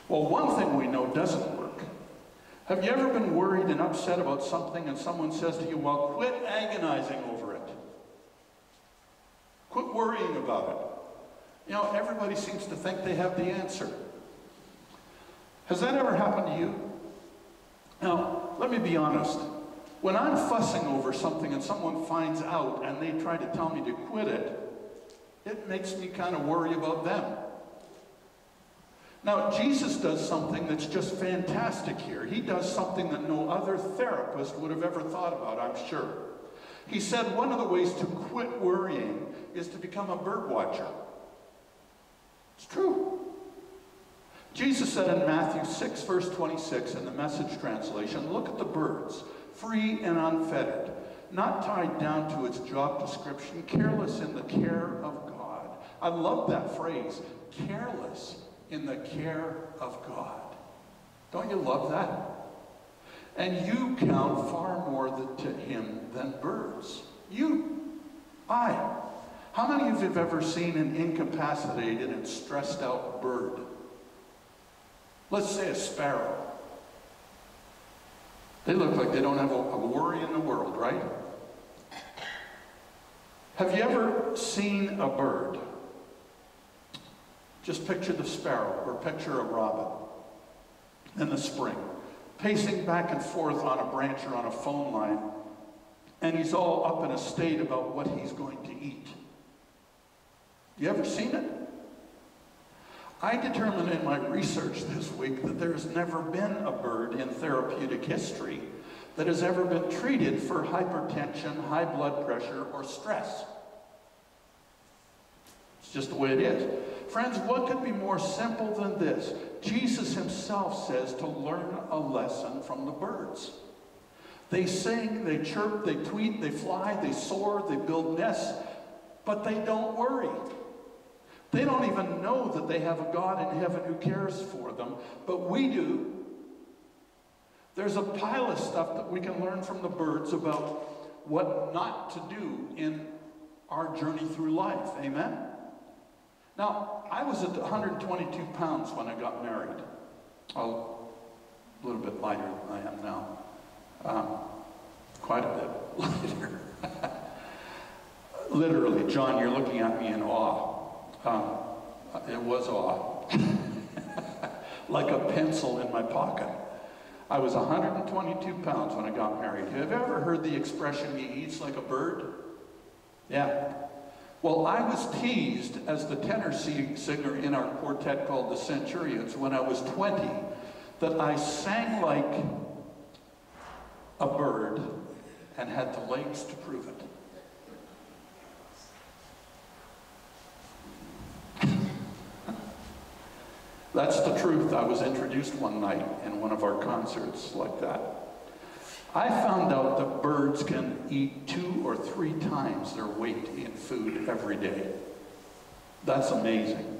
Well, one thing we know doesn't. Have you ever been worried and upset about something and someone says to you, Well, quit agonizing over it? Quit worrying about it. You know, everybody seems to think they have the answer. Has that ever happened to you? Now, let me be honest. When I'm fussing over something and someone finds out and they try to tell me to quit it, it makes me kind of worry about them. Now, Jesus does something that's just fantastic here. He does something that no other therapist would have ever thought about, I'm sure. He said one of the ways to quit worrying is to become a bird watcher. It's true. Jesus said in Matthew 6, verse 26, in the message translation, Look at the birds, free and unfettered, not tied down to its job description, careless in the care of God. I love that phrase, careless in the care of God. Don't you love that? And you count far more to him than birds. You, I. How many of you have ever seen an incapacitated and stressed out bird? Let's say a sparrow. They look like they don't have a, worry in the world, right? Have you ever seen a bird? Just picture the sparrow or picture a robin in the spring, pacing back and forth on a branch or on a phone line, and he's all up in a state about what he's going to eat. You ever seen it? I determined in my research this week that there has never been a bird in therapeutic history that has ever been treated for hypertension, high blood pressure, or stress. It's just the way it is. Friends, what could be more simple than this? Jesus himself says to learn a lesson from the birds. They sing, they chirp, they tweet, they fly, they soar, they build nests, but they don't worry. They don't even know that they have a God in heaven who cares for them, but we do. There's a pile of stuff that we can learn from the birds about what not to do in our journey through life. Amen? Now, I was at 122 pounds when I got married. a little bit lighter than I am now. Um, quite a bit lighter. Literally, John, you're looking at me in awe. Um, it was awe. like a pencil in my pocket. I was 122 pounds when I got married. Have you ever heard the expression, he eats like a bird? Yeah. Well, I was teased as the tenor singer in our quartet called the Centurions when I was 20 that I sang like a bird and had the legs to prove it. That's the truth. I was introduced one night in one of our concerts like that. I found out that birds can eat two or three times their weight in food every day. That's amazing.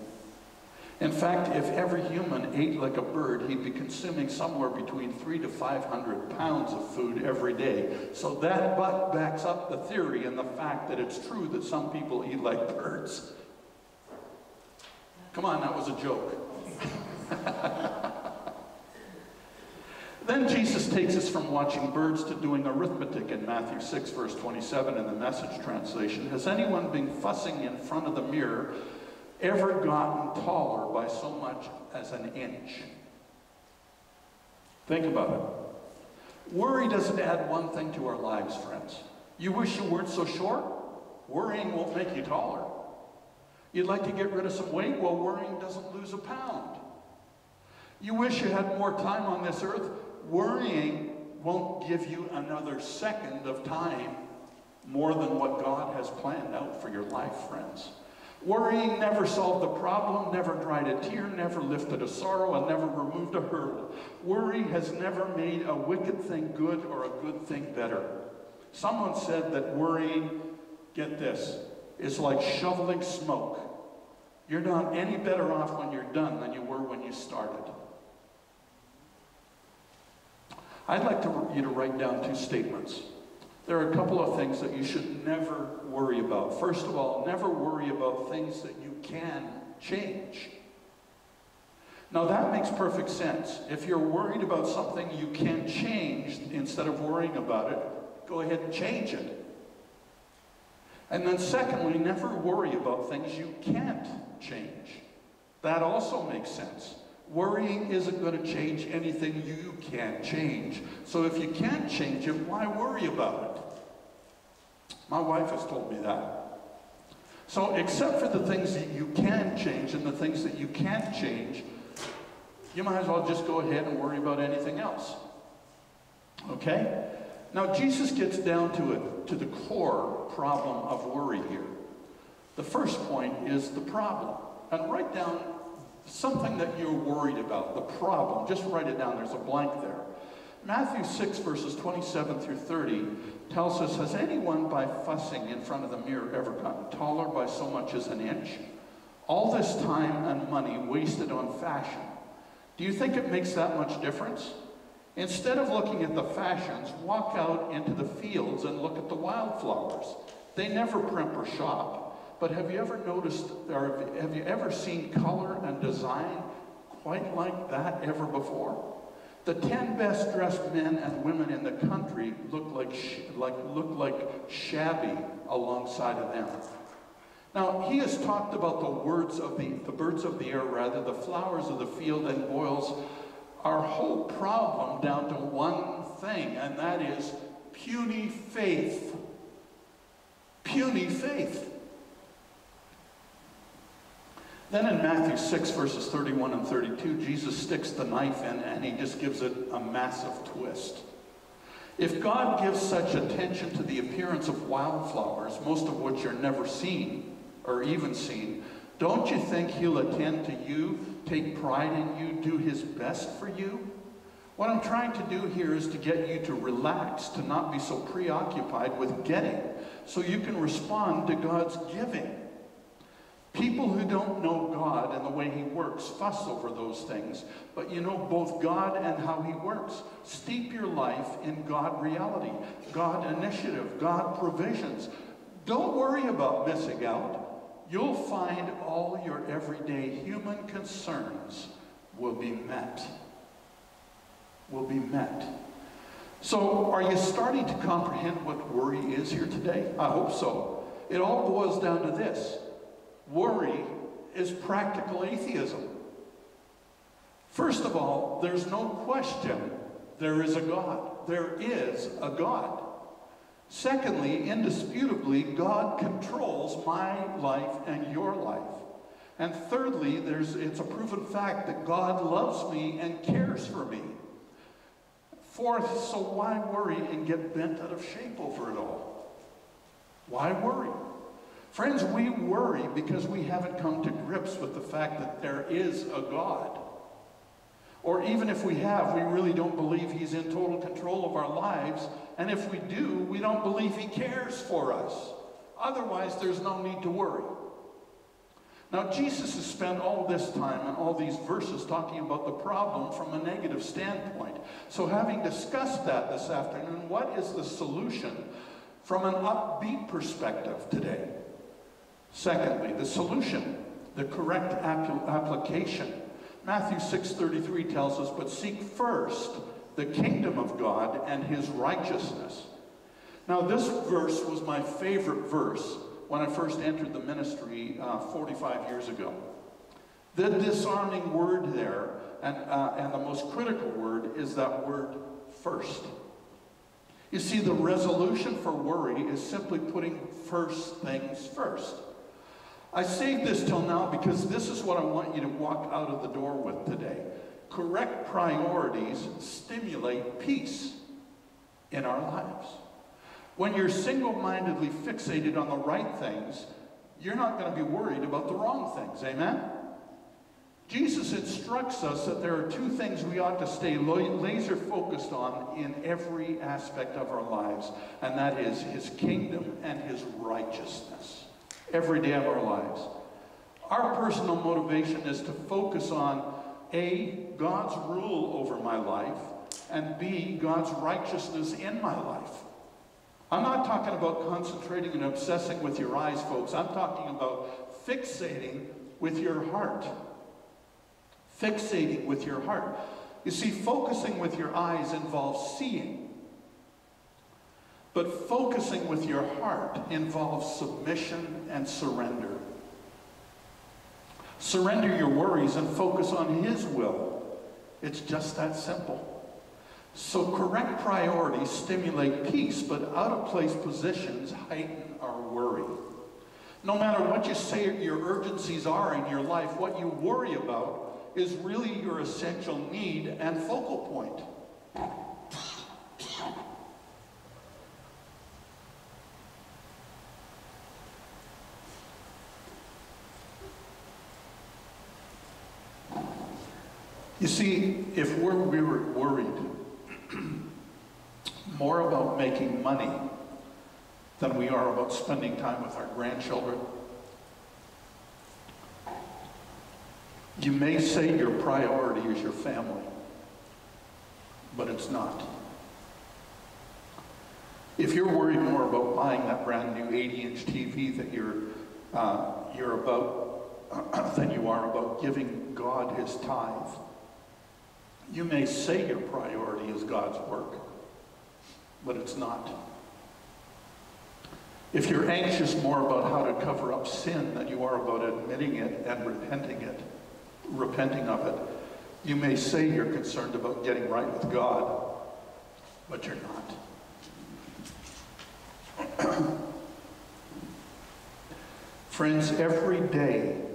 In fact, if every human ate like a bird, he'd be consuming somewhere between three to 500 pounds of food every day. So that backs up the theory and the fact that it's true that some people eat like birds. Come on, that was a joke. then Jesus takes us from watching birds to doing arithmetic in Matthew 6, verse 27 in the message translation. Has anyone been fussing in front of the mirror ever gotten taller by so much as an inch? Think about it. Worry doesn't add one thing to our lives, friends. You wish you weren't so short? Worrying won't make you taller. You'd like to get rid of some weight? Well, worrying doesn't lose a pound. You wish you had more time on this earth? Worrying won't give you another second of time more than what God has planned out for your life, friends. Worrying never solved a problem, never dried a tear, never lifted a sorrow, and never removed a hurdle. Worry has never made a wicked thing good or a good thing better. Someone said that worrying, get this, is like shoveling smoke. You're not any better off when you're done than you were when you started. I'd like to, you to write down two statements. There are a couple of things that you should never worry about. First of all, never worry about things that you can change. Now that makes perfect sense. If you're worried about something you can change, instead of worrying about it, go ahead and change it. And then secondly, never worry about things you can't change. That also makes sense. Worrying isn't going to change anything you can't change. So if you can't change it, why worry about it? My wife has told me that. So except for the things that you can change and the things that you can't change, you might as well just go ahead and worry about anything else. Okay? Now Jesus gets down to it, to the core problem of worry here. The first point is the problem. And write down something that you're worried about, the problem. Just write it down. There's a blank there. Matthew 6, verses 27 through 30 tells us Has anyone by fussing in front of the mirror ever gotten taller by so much as an inch? All this time and money wasted on fashion. Do you think it makes that much difference? Instead of looking at the fashions, walk out into the fields and look at the wildflowers. They never primp or shop. But have you ever noticed, or have you ever seen color and design quite like that ever before? The 10 best dressed men and women in the country look like, like, look like shabby alongside of them. Now, he has talked about the words of the, the birds of the air, rather, the flowers of the field, and boils our whole problem down to one thing, and that is puny faith. Puny faith. Then in Matthew 6, verses 31 and 32, Jesus sticks the knife in and he just gives it a massive twist. If God gives such attention to the appearance of wildflowers, most of which are never seen or even seen, don't you think he'll attend to you, take pride in you, do his best for you? What I'm trying to do here is to get you to relax, to not be so preoccupied with getting, so you can respond to God's giving. People who don't know God and the way He works fuss over those things, but you know both God and how He works. Steep your life in God reality, God initiative, God provisions. Don't worry about missing out you'll find all your everyday human concerns will be met. Will be met. So, are you starting to comprehend what worry is here today? I hope so. It all boils down to this worry is practical atheism. First of all, there's no question there is a God. There is a God. Secondly, indisputably, God controls my life and your life. And thirdly, there's, it's a proven fact that God loves me and cares for me. Fourth, so why worry and get bent out of shape over it all? Why worry? Friends, we worry because we haven't come to grips with the fact that there is a God. Or even if we have, we really don't believe He's in total control of our lives. And if we do, we don't believe He cares for us. Otherwise, there's no need to worry. Now, Jesus has spent all this time and all these verses talking about the problem from a negative standpoint. So, having discussed that this afternoon, what is the solution from an upbeat perspective today? Secondly, the solution, the correct application Matthew 6:33 tells us, "But seek first the kingdom of God and his righteousness." Now, this verse was my favorite verse when I first entered the ministry uh, 45 years ago. The disarming word there, and, uh, and the most critical word, is that word first. You see, the resolution for worry is simply putting first things first. I saved this till now because this is what I want you to walk out of the door with today. Correct priorities stimulate peace in our lives. When you're single mindedly fixated on the right things, you're not going to be worried about the wrong things. Amen? Jesus instructs us that there are two things we ought to stay laser focused on in every aspect of our lives, and that is his kingdom and his righteousness every day of our lives. Our personal motivation is to focus on A, God's rule over my life, and B God's righteousness in my life. I'm not talking about concentrating and obsessing with your eyes, folks. I'm talking about fixating with your heart. Fixating with your heart. You see, focusing with your eyes involves seeing. But focusing with your heart involves submission and surrender. Surrender your worries and focus on His will. It's just that simple. So, correct priorities stimulate peace, but out of place positions heighten our worry. No matter what you say your urgencies are in your life, what you worry about is really your essential need and focal point. You see, if we're, we were worried more about making money than we are about spending time with our grandchildren, you may say your priority is your family, but it's not. If you're worried more about buying that brand new 80-inch TV that you're uh, you're about than you are about giving God His tithe, you may say your priority is God's work, but it's not. If you're anxious more about how to cover up sin than you are about admitting it and repenting it, repenting of it, you may say you're concerned about getting right with God, but you're not. Friends, every day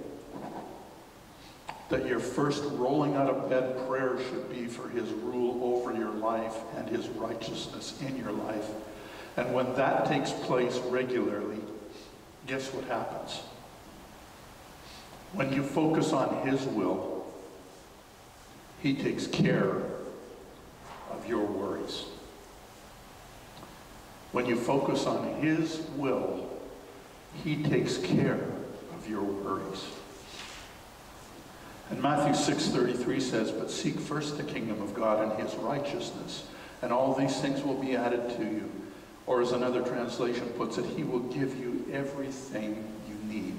that your first rolling out of bed prayer should be for his rule over your life and his righteousness in your life. And when that takes place regularly, guess what happens? When you focus on his will, he takes care of your worries. When you focus on his will, he takes care of your worries. And Matthew 6.33 says, But seek first the kingdom of God and his righteousness, and all these things will be added to you. Or as another translation puts it, he will give you everything you need.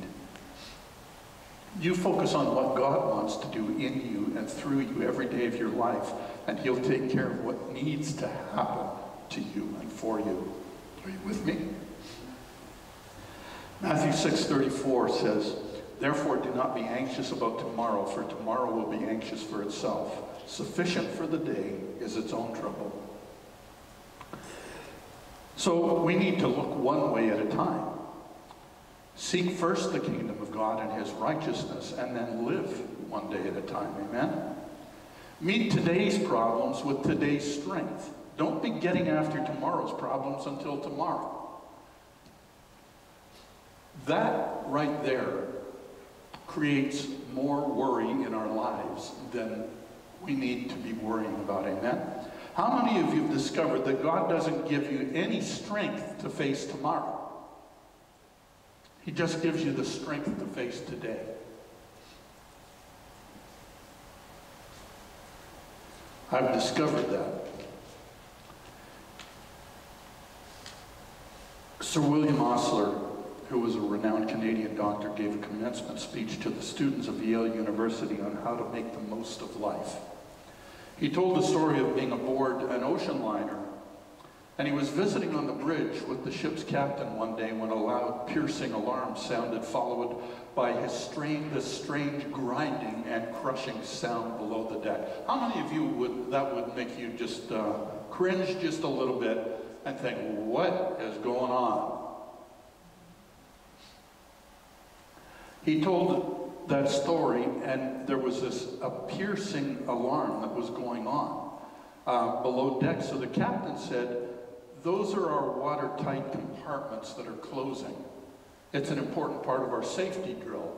You focus on what God wants to do in you and through you every day of your life, and he'll take care of what needs to happen to you and for you. Are you with me? Matthew 6.34 says, Therefore do not be anxious about tomorrow, for tomorrow will be anxious for itself. Sufficient for the day is its own trouble. So we need to look one way at a time. Seek first the kingdom of God and his righteousness, and then live one day at a time. Amen? Meet today's problems with today's strength. Don't be getting after tomorrow's problems until tomorrow. That right there creates more worry in our lives than we need to be worrying about. Amen? How many of you have discovered that God doesn't give you any strength to face tomorrow? He just gives you the strength to face today. I've discovered that. Sir William Osler who was a renowned Canadian doctor, gave a commencement speech to the students of Yale University on how to make the most of life. He told the story of being aboard an ocean liner, and he was visiting on the bridge with the ship's captain one day when a loud, piercing alarm sounded, followed by his strange, this strange grinding and crushing sound below the deck. How many of you would that would make you just uh, cringe just a little bit and think, what is going on? He told that story, and there was this a piercing alarm that was going on uh, below deck. So the captain said, those are our watertight compartments that are closing. It's an important part of our safety drill.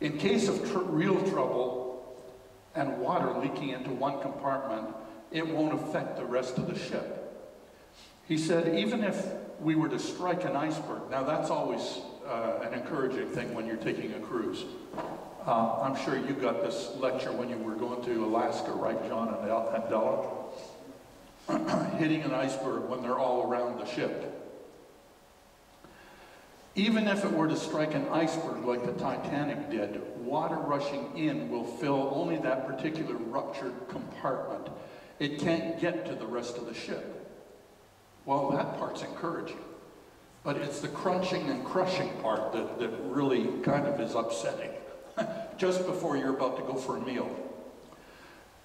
In case of tr real trouble and water leaking into one compartment, it won't affect the rest of the ship. He said, even if we were to strike an iceberg, now that's always uh, an encouraging thing when you're taking a cruise. Uh, I'm sure you got this lecture when you were going to Alaska, right, John and, El and Della? hitting an iceberg when they're all around the ship. Even if it were to strike an iceberg like the Titanic did, water rushing in will fill only that particular ruptured compartment. It can't get to the rest of the ship. Well, that part's encouraging. But it's the crunching and crushing part that, that really kind of is upsetting. Just before you're about to go for a meal.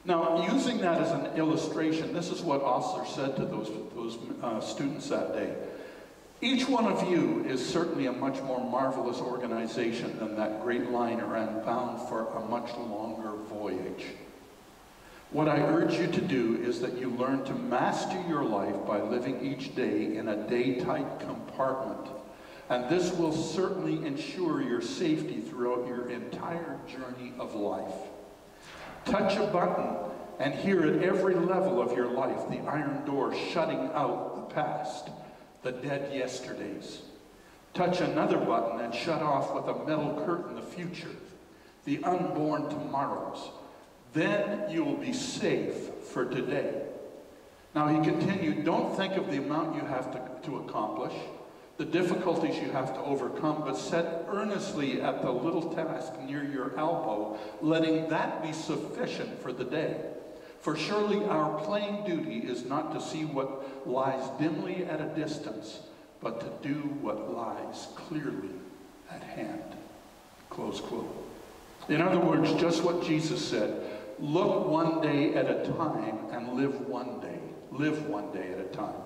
Now, using that as an illustration, this is what Osler said to those, those uh, students that day. Each one of you is certainly a much more marvelous organization than that great liner and bound for a much longer voyage. What I urge you to do is that you learn to master your life by living each day in a day-tight compartment. And this will certainly ensure your safety throughout your entire journey of life. Touch a button and hear at every level of your life the iron door shutting out the past the dead yesterdays. Touch another button and shut off with a metal curtain the future, the unborn tomorrows. Then you will be safe for today. Now he continued, don't think of the amount you have to, to accomplish, the difficulties you have to overcome, but set earnestly at the little task near your elbow, letting that be sufficient for the day. For surely our plain duty is not to see what lies dimly at a distance, but to do what lies clearly at hand. Close quote. In other words, just what Jesus said, look one day at a time and live one day. Live one day at a time.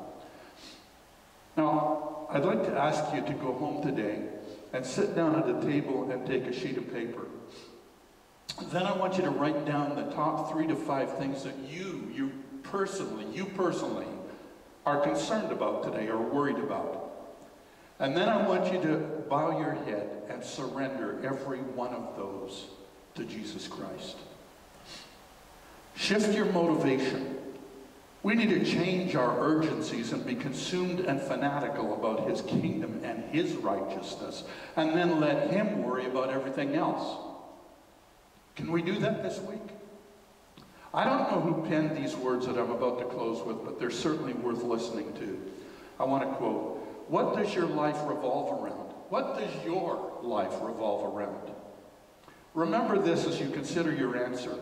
Now, I'd like to ask you to go home today and sit down at a table and take a sheet of paper. Then I want you to write down the top three to five things that you, you personally, you personally, are concerned about today or worried about. And then I want you to bow your head and surrender every one of those to Jesus Christ. Shift your motivation. We need to change our urgencies and be consumed and fanatical about his kingdom and his righteousness, and then let him worry about everything else. Can we do that this week? I don't know who penned these words that I'm about to close with, but they're certainly worth listening to. I want to quote, what does your life revolve around? What does your life revolve around? Remember this as you consider your answer.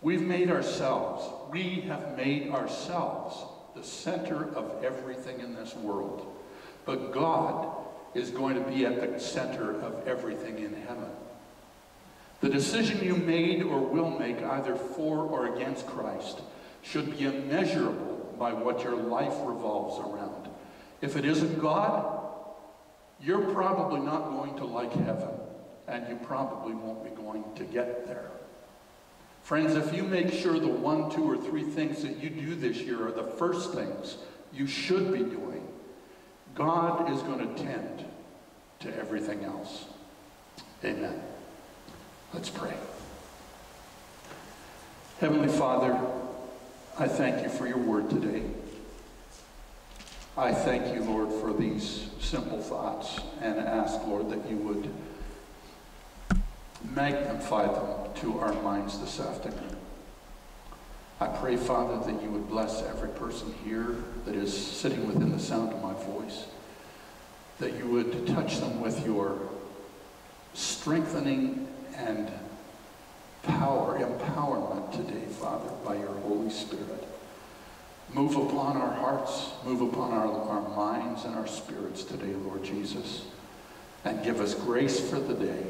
We've made ourselves, we have made ourselves the center of everything in this world. But God is going to be at the center of everything in heaven. The decision you made or will make either for or against Christ should be immeasurable by what your life revolves around. If it isn't God, you're probably not going to like heaven, and you probably won't be going to get there. Friends, if you make sure the one, two, or three things that you do this year are the first things you should be doing, God is going to tend to everything else. Amen. Let's pray. Heavenly Father, I thank you for your word today. I thank you, Lord, for these simple thoughts and ask, Lord, that you would magnify them to our minds this afternoon. I pray, Father, that you would bless every person here that is sitting within the sound of my voice, that you would touch them with your strengthening and power, empowerment today, Father, by your Holy Spirit. Move upon our hearts, move upon our, our minds and our spirits today, Lord Jesus, and give us grace for the day.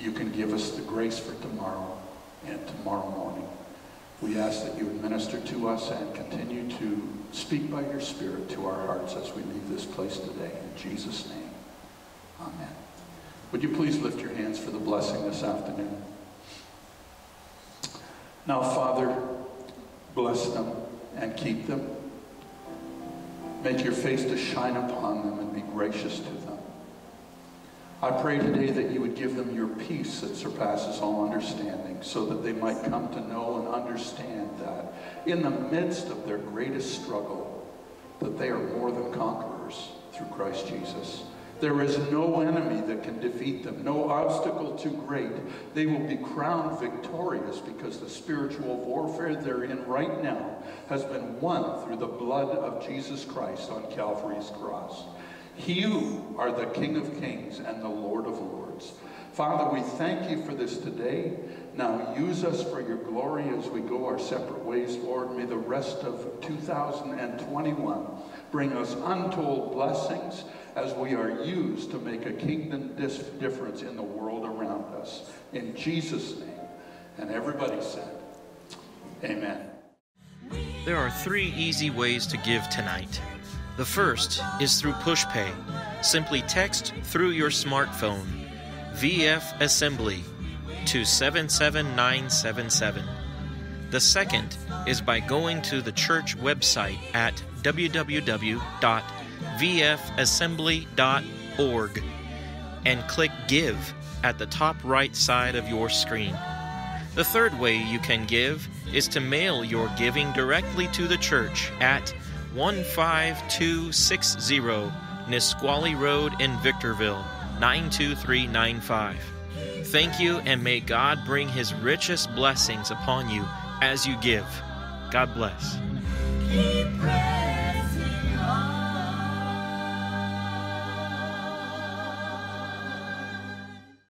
You can give us the grace for tomorrow and tomorrow morning. We ask that you administer to us and continue to speak by your Spirit to our hearts as we leave this place today. In Jesus' name, amen. Would you please lift your hands for the blessing this afternoon? Now, Father, bless them and keep them. Make your face to shine upon them and be gracious to them. I pray today that you would give them your peace that surpasses all understanding so that they might come to know and understand that in the midst of their greatest struggle, that they are more than conquerors through Christ Jesus There is no enemy that can defeat them, no obstacle too great. They will be crowned victorious because the spiritual warfare they're in right now has been won through the blood of Jesus Christ on Calvary's cross. You are the King of kings and the Lord of lords. Father, we thank you for this today. Now use us for your glory as we go our separate ways, Lord. May the rest of 2021 bring us untold blessings as we are used to make a kingdom difference in the world around us. In Jesus' name. And everybody said, Amen. There are three easy ways to give tonight. The first is through PushPay. Simply text through your smartphone VF Assembly to 77977. The second is by going to the church website at www.vfassembly.org and click Give at the top right side of your screen. The third way you can give is to mail your giving directly to the church at 15260 Nisqually Road in Victorville, 92395. Thank you, and may God bring His richest blessings upon you as you give. God bless.